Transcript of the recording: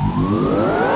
Música